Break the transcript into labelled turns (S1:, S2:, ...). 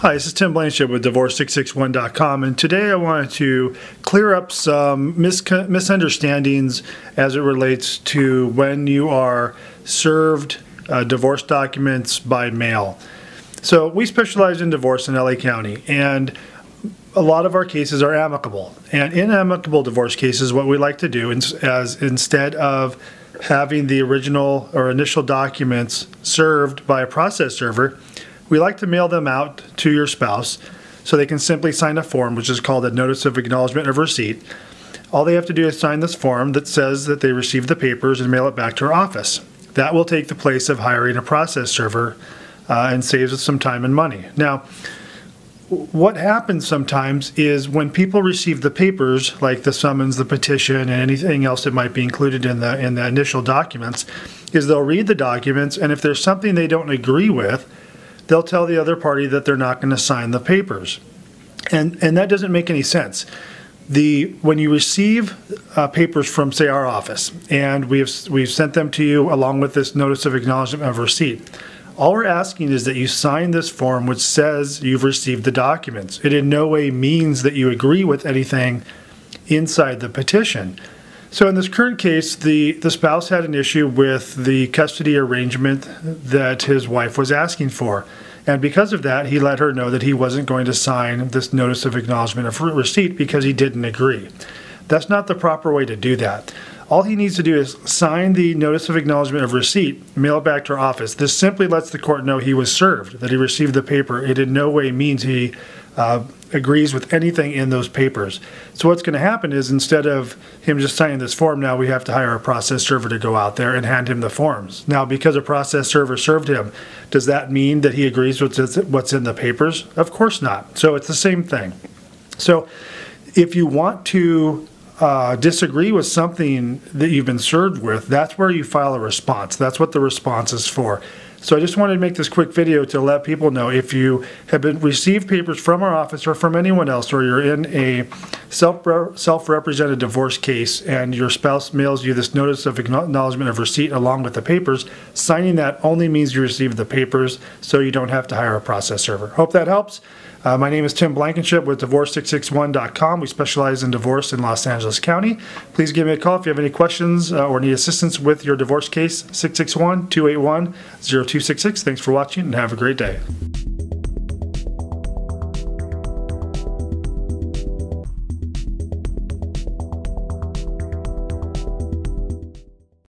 S1: Hi, this is Tim Blankenship with Divorce661.com, and today I wanted to clear up some mis- misunderstandings as it relates to when you are served uh, divorce documents by mail. So, we specialize in divorce in LA County, and a lot of our cases are amicable. And in amicable divorce cases, what we like to do is, as instead of having the original or initial documents served by a process server, we like to mail them out to your spouse so they can simply sign a form, which is called a notice of acknowledgement of receipt. All they have to do is sign this form that says that they received the papers and mail it back to our office. That will take the place of hiring a process server uh, and saves us some time and money. Now, what happens sometimes is when people receive the papers, like the summons, the petition, and anything else that might be included in the in the initial documents, is they'll read the documents, and if there's something they don't agree with, they'll tell the other party that they're not going to sign the papers. And, and that doesn't make any sense. The, when you receive uh, papers from, say, our office, and we've, we've sent them to you along with this notice of acknowledgement of receipt, all we're asking is that you sign this form which says you've received the documents. It in no way means that you agree with anything inside the petition. So in this current case, the, the spouse had an issue with the custody arrangement that his wife was asking for. And because of that, he let her know that he wasn't going to sign this notice of acknowledgement of receipt because he didn't agree. That's not the proper way to do that. All he needs to do is sign the notice of acknowledgement of receipt, mail it back to our office. This simply lets the court know he was served, that he received the paper. It in no way means he uh, agrees with anything in those papers. So what's going to happen is instead of him just signing this form, now we have to hire a process server to go out there and hand him the forms. Now, because a process server served him, does that mean that he agrees with what's in the papers? Of course not. So it's the same thing. So if you want to uh, disagree with something that you've been served with, that's where you file a response. That's what the response is for. So I just wanted to make this quick video to let people know if you have been received papers from our office or from anyone else, or you're in a self self divorce case and your spouse mails you this notice of acknowledgement of receipt along with the papers, signing that only means you received the papers, so you don't have to hire a process server. Hope that helps. Uh, my name is Tim Blankenship with Divorce661.com. We specialize in divorce in Los Angeles County. Please give me a call if you have any questions uh, or need assistance with your divorce case, 661 281 0266. Thanks for watching and have a great day.